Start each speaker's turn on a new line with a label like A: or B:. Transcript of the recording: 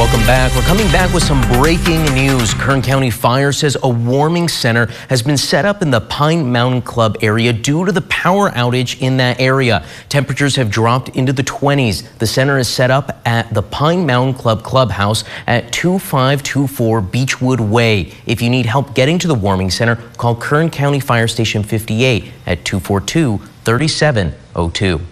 A: Welcome back. We're coming back with some breaking news. Kern County Fire says a warming center has been set up in the Pine Mountain Club area due to the power outage in that area. Temperatures have dropped into the 20s. The center is set up at the Pine Mountain Club clubhouse at 2524 Beechwood Way. If you need help getting to the warming center, call Kern County Fire Station 58 at 242 3702.